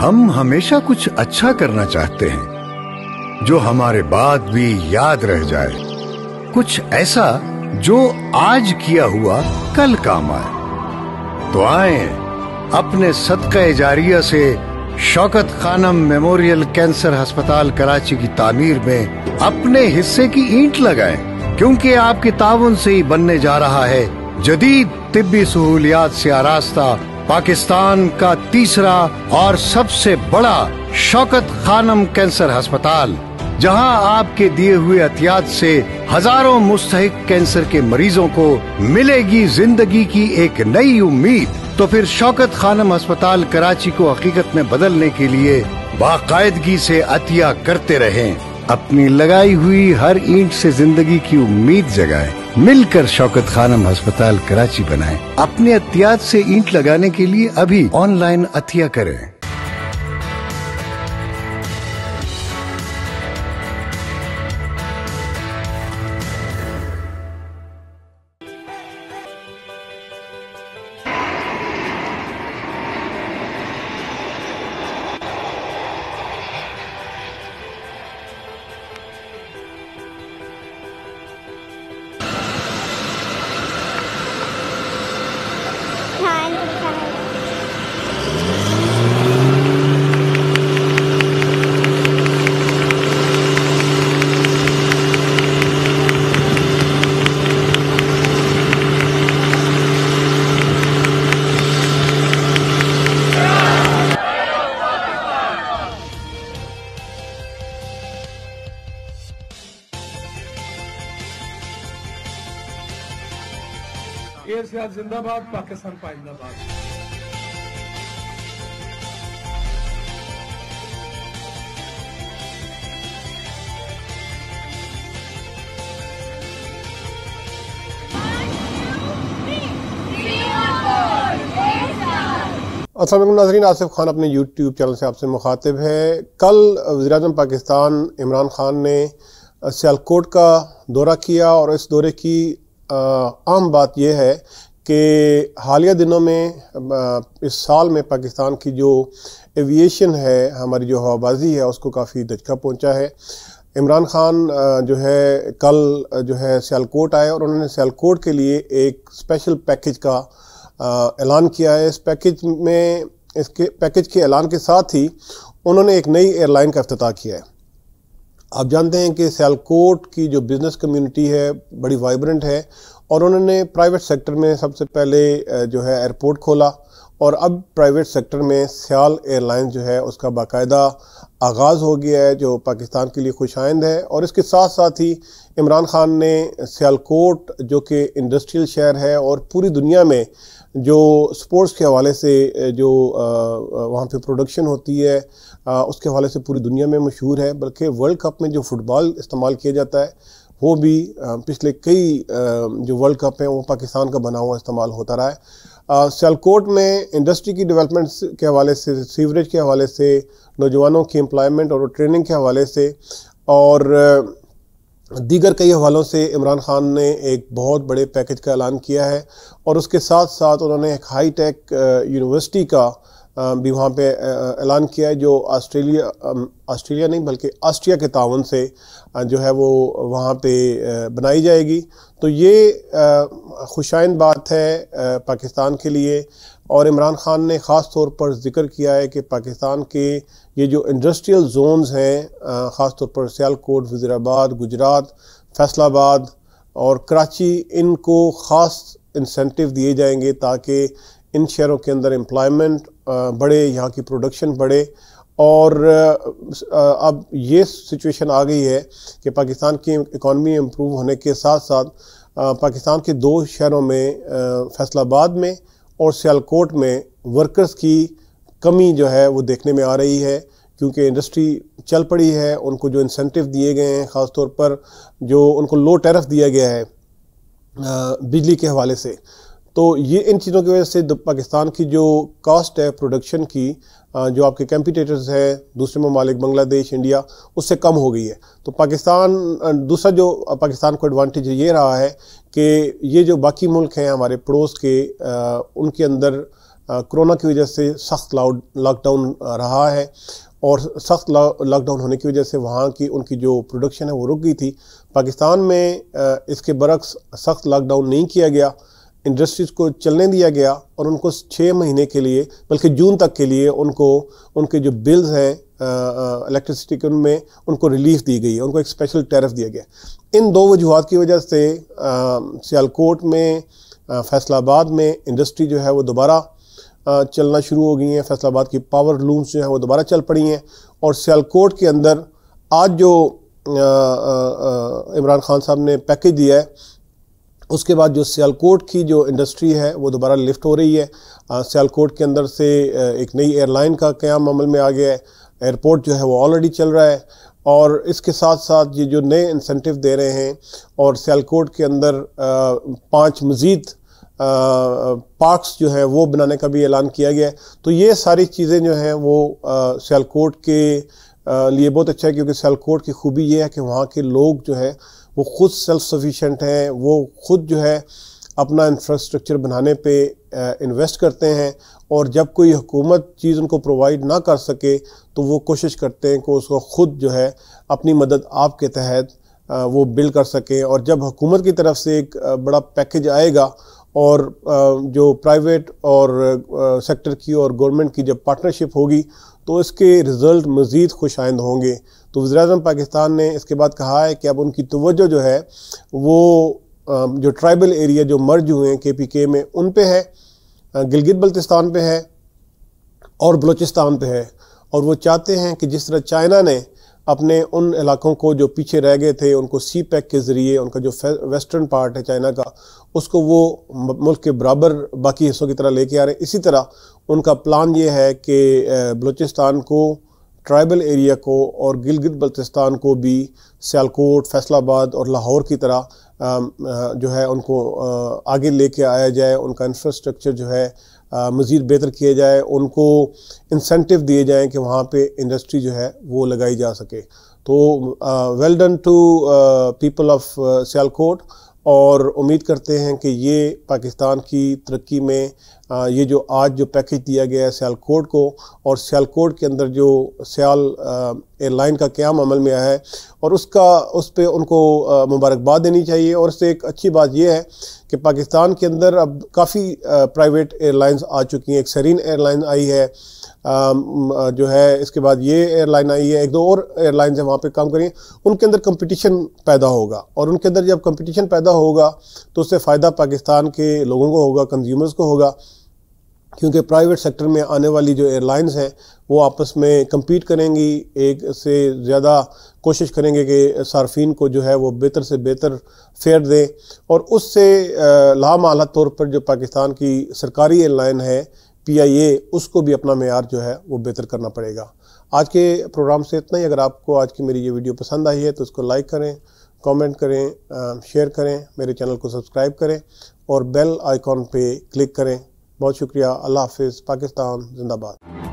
हम हमेशा कुछ अच्छा करना चाहते हैं, जो हमारे बाद भी याद रह जाए। कुछ ऐसा जो आज किया हुआ कल काम आए। तो आए, अपने सदका जारिया से शौकत खानम मेमोरियल कैंसर अस्पताल कराची की तामीर में अपने हिस्से की ईंट लगाएँ, क्योंकि आपके ताउन से ही बनने जा रहा है जदीद तिब्बी सहूलियात से आरास्ता पाकिस्तान का तीसरा और सबसे बड़ा शौकत खानम कैंसर अस्पताल, जहाँ आपके दिए हुए एहतियात से हज़ारों मुस्तक कैंसर के मरीजों को मिलेगी ज़िंदगी की एक नई उम्मीद। तो फिर शौकत खानम अस्पताल कराची को हकीकत में बदलने के लिए बाकायदगी से अतिया करते रहें। अपनी लगाई हुई हर ईंट से ज़िंदगी की उम्मीद जगाएँ। मिलकर शौकत खानम अस्पताल कराची बनाएँ। अपने एहतियात से ईंट लगाने के लिए अभी ऑनलाइन अतिया करें। सियाद जिंदाबाद, पाकिस्तान पाइंदाबाद। असल नाजरीन, आसिफ खान अपने यूट्यूब चैनल से आपसे मुखातिब है। कल वजी अजम पाकिस्तान इमरान खान ने सियालकोट का दौरा किया और इस दौरे की आम बात यह है कि हालिया दिनों में इस साल में पाकिस्तान की जो एविएशन है, हमारी जो हवाबाजी है, उसको काफ़ी धचका पहुँचा है। इमरान खान जो है, कल जो है, सियालकोट आए और उन्होंने सियालकोट के लिए एक स्पेशल पैकेज का ऐलान किया है। इस पैकेज में, इसके, पैकेज के ऐलान के साथ ही उन्होंने एक नई एयरलाइन का अफ्ताह किया है। आप जानते हैं कि सियालकोट की जो बिज़नेस कम्युनिटी है, बड़ी वाइब्रेंट है, और उन्होंने प्राइवेट सेक्टर में सबसे पहले जो है एयरपोर्ट खोला और अब प्राइवेट सेक्टर में सियाल एयरलाइंस जो है, उसका बाकायदा आगाज़ हो गया है, जो पाकिस्तान के लिए खुश आइंद है। और इसके साथ साथ ही इमरान खान ने सियालकोट, जो कि इंडस्ट्रियल शहर है, और पूरी दुनिया में जो स्पोर्ट्स के हवाले से, जो वहाँ पे प्रोडक्शन होती है उसके हवाले से पूरी दुनिया में मशहूर है। बल्कि वर्ल्ड कप में जो फुटबॉल इस्तेमाल किया जाता है, वो भी पिछले कई जो वर्ल्ड कप हैं, वो पाकिस्तान का बना हुआ इस्तेमाल होता रहा है। सियालकोट में इंडस्ट्री की डेवलपमेंट के हवाले से सीवरेज के हवाले से, नौजवानों की एम्प्लॉयमेंट और ट्रेनिंग के हवाले से, और दीगर कई हवालों से इमरान खान ने एक बहुत बड़े पैकेज का ऐलान किया है, और उसके साथ साथ उन्होंने एक हाई टेक यूनिवर्सिटी का भी वहाँ पे ऐलान किया है, जो ऑस्ट्रेलिया ऑस्ट्रेलिया नहीं, बल्कि ऑस्ट्रिया के तावन से जो है वो वहाँ पे बनाई जाएगी। तो ये खुशाइन बात है पाकिस्तान के लिए। और इमरान खान ने ख़ास तौर पर ज़िक्र किया है कि पाकिस्तान के ये जो इंडस्ट्रियल जोन्स हैं ख़ास तौर पर सियालकोट, वज़ीराबाद, गुजरात, फैसलाबाद और कराची, इनको ख़ास इंसेंटिव दिए जाएँगे ताकि इन शहरों के अंदर एम्प्लॉयमेंट बढ़े, यहाँ की प्रोडक्शन बढ़े और अब ये सिचुएशन आ गई है कि पाकिस्तान की इकॉनमी इम्प्रूव होने के साथ साथ पाकिस्तान के दो शहरों में फैसलाबाद में और सियालकोट में वर्कर्स की कमी जो है वो देखने में आ रही है क्योंकि इंडस्ट्री चल पड़ी है, उनको जो इंसेंटिव दिए गए हैं ख़ास तौर पर जो उनको लो टैरफ दिया गया है बिजली के हवाले से तो ये इन चीज़ों की वजह से पाकिस्तान की जो कास्ट है प्रोडक्शन की जो आपके कंपिटेटर्स हैं, दूसरे ममालिक, बांग्लादेश, इंडिया, उससे कम हो गई है। तो पाकिस्तान दूसरा जो पाकिस्तान को एडवांटेज ये रहा है कि ये जो बाकी मुल्क हैं, हमारे पड़ोस के उनके अंदर कोरोना की वजह से सख्त लॉकडाउन रहा है और सख्त लॉकडाउन होने की वजह से वहाँ की, उनकी जो प्रोडक्शन है वो रुक गई थी। पाकिस्तान में इसके बरक्स सख्त लॉकडाउन नहीं किया गया। इंडस्ट्रीज़ को चलने दिया गया और उनको छः महीने के लिए, बल्कि जून तक के लिए उनको, उनके जो बिल्स हैं इलेक्ट्रिसिटी के उनमें उनको रिलीफ दी गई है, उनको एक स्पेशल टैरिफ दिया गया। इन दो वजूहत की वजह से सियालकोट में फैसलाबाद में इंडस्ट्री जो है वो दोबारा चलना शुरू हो गई हैं। फैसलाबाद की पावर लूम्स जो हैं वो दोबारा चल पड़ी हैं। और सियालकोट के अंदर आज जो इमरान खान साहब ने पैकेज दिया है उसके बाद जो सियालकोट की जो इंडस्ट्री है, वो दोबारा लिफ्ट हो रही है। सियालकोट के अंदर से एक नई एयरलाइन का क्याम अमल में आ गया है। एयरपोर्ट जो है, वो ऑलरेडी चल रहा है। और इसके साथ साथ ये जो नए इंसेंटिव दे रहे हैं और सियालकोट के अंदर पाँच मज़ीद पार्क्स जो है, वो बनाने का भी ऐलान किया गया है। तो ये सारी चीज़ें जो हैं, वो सियालकोट के लिए बहुत अच्छा है, क्योंकि सियालकोट की खूबी ये है कि वहाँ के लोग जो है वो खुद सेल्फ सफिशेंट हैं, वो खुद जो है अपना इंफ्रास्ट्रक्चर बनाने पे इन्वेस्ट करते हैं और जब कोई हुकूमत चीज़ उनको प्रोवाइड ना कर सके तो वो कोशिश करते हैं कि उसको ख़ुद जो है अपनी मदद आपके तहत वो बिल कर सकें और जब हुकूमत की तरफ़ से एक बड़ा पैकेज आएगा और जो प्राइवेट और सेक्टर की और गवर्नमेंट की जब पार्टनरशिप होगी तो इसके रिज़ल्ट मज़ीद खुश आइंद होंगे। तो वज़ी पाकिस्तान ने इसके बाद कहा है कि अब उनकी तवज्जो जो है, वो जो ट्राइबल एरिया जो मर्ज हुए हैं के पी के में, उन पे है गिलगित बल्तिस्तान पे है और बलूचिस्तान पे है। और वो चाहते हैं कि जिस तरह चाइना ने अपने उन इलाकों को जो पीछे रह गए थे, उनको सी पैक के ज़रिए, उनका जो वेस्टर्न पार्ट है चाइना का, उसको वो मुल्क के बराबर बाकी हिस्सों की तरह लेके आ रहे हैं। इसी तरह उनका प्लान ये है कि बलूचिस्तान को ट्राइबल एरिया को और गिलगित बल्तिस्तान को भी सियालकोट, फैसलाबाद और लाहौर की तरह जो है उनको आगे लेके आया जाए, उनका इंफ्रास्ट्रक्चर जो है मज़ीद बेहतर किया जाए, उनको इंसेंटिव दिए जाएँ कि वहाँ पर इंडस्ट्री जो है वो लगाई जा सके। तो well done to people of Sialkot और उम्मीद करते हैं कि ये पाकिस्तान की तरक्की में ये जो आज जो पैकेज दिया गया है सियालकोट को, और सियालकोट के अंदर जो सियाल एयरलाइन का क्याम अमल में आया है, और उसका, उस पर उनको मुबारकबाद देनी चाहिए। और इससे एक अच्छी बात यह है कि पाकिस्तान के अंदर अब काफ़ी प्राइवेट एयरलाइंस आ चुकी हैं। एक सरीन एयरलाइन आई है जो है, इसके बाद ये एयरलाइन आई है, एक दो और एयरलाइंस है वहाँ पे काम करेंगे उनके अंदर कंपटीशन पैदा होगा, और उनके अंदर जब कंपटीशन पैदा होगा तो उससे फ़ायदा पाकिस्तान के लोगों को होगा, कंज्यूमर्स को होगा। क्योंकि प्राइवेट सेक्टर में आने वाली जो एयरलाइंस हैं, वो आपस में कम्पीट करेंगी, एक से ज़्यादा कोशिश करेंगे कि सार्फिन को जो है वो बेहतर से बेहतर फेयर दें। और उससे लामाला तौर पर जो पाकिस्तान की सरकारी एयरलाइन है पीआईए उसको भी अपना मैार जो है वो बेहतर करना पड़ेगा। आज के प्रोग्राम से इतना ही। अगर आपको आज की मेरी ये वीडियो पसंद आई है तो उसको लाइक करें कमेंट करें शेयर करें, मेरे चैनल को सब्सक्राइब करें और बेल आइकॉन पे क्लिक करें। बहुत शुक्रिया। अल्लाह हाफिज़। पाकिस्तान जिंदाबाद।